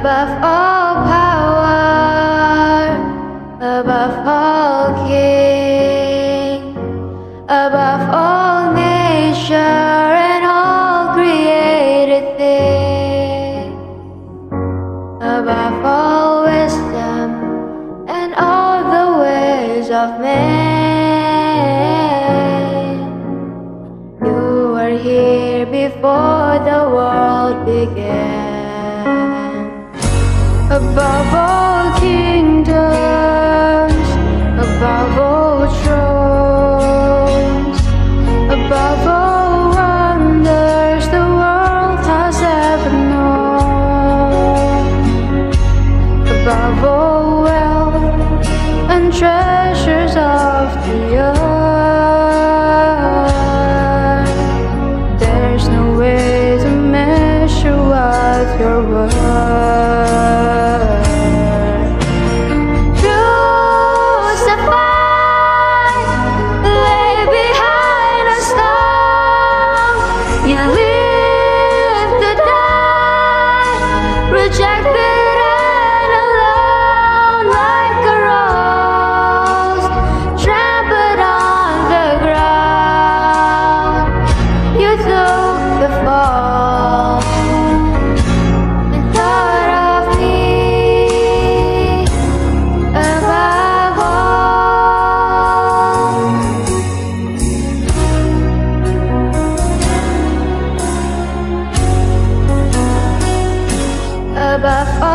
above all power, above all king, above all nature and all created things, above all wisdom and all the ways of man. You were here before the world began above all kingdoms, above all thrones, above all wonders the world has ever known, above all wealth and treasures of the earth. There's no way to measure what you're worth. above